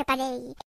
キュパレ。